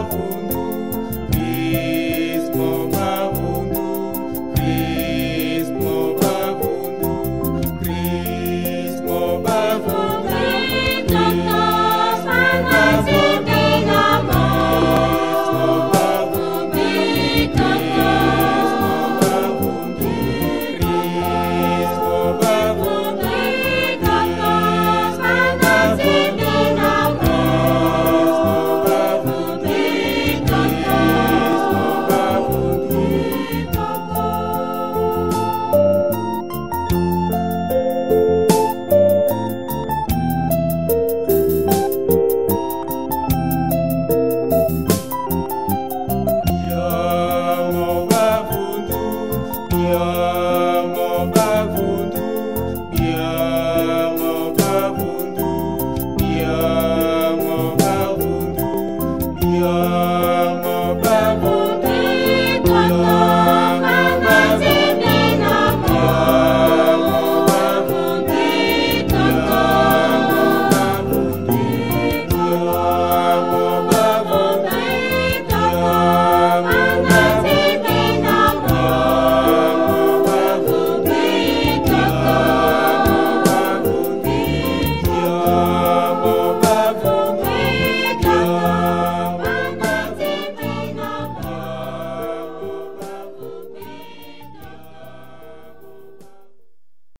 vagabund.